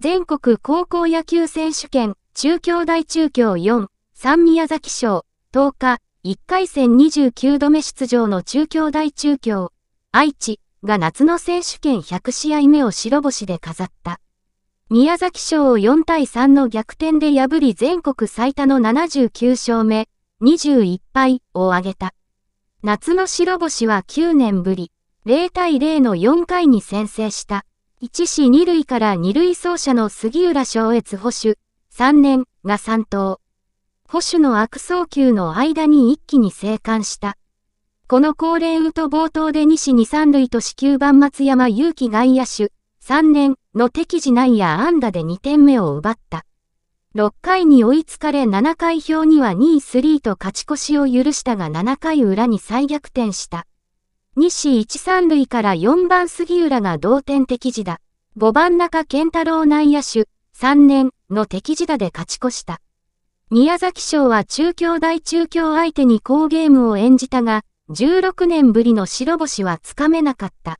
全国高校野球選手権、中京大中京4、三宮崎賞、10日、1回戦29度目出場の中京大中京、愛知が夏の選手権100試合目を白星で飾った。宮崎賞を4対3の逆転で破り全国最多の79勝目、21敗を挙げた。夏の白星は9年ぶり、0対0の4回に先制した。1死2塁から2塁走者の杉浦昭越保守、3年が3投。保守の悪送球の間に一気に生還した。この高齢ウト冒頭で西2、3塁と死球番松山勇気外野手、3年の敵地内野安打で2点目を奪った。6回に追いつかれ7回表には2位3と勝ち越しを許したが7回裏に再逆転した。西一三塁から4番杉浦が同点敵地打。5番中健太郎内野手、3年の敵地打で勝ち越した。宮崎賞は中京大中京相手に好ゲームを演じたが、16年ぶりの白星はつかめなかった。